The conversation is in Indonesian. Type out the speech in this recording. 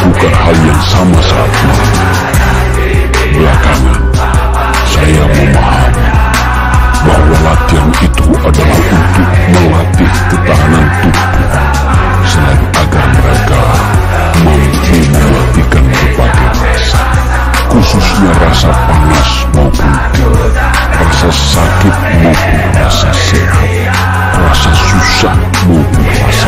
bukan hal yang sama saat ini. Belakangan, saya memahami bahwa latihan itu adalah untuk melatih ketahanan tubuh selain agar mereka mampu melatihkan berbagai rasa khususnya rasa panas maupun dingin rasa sakit maupun rasa sehat rasa susah maupun rasa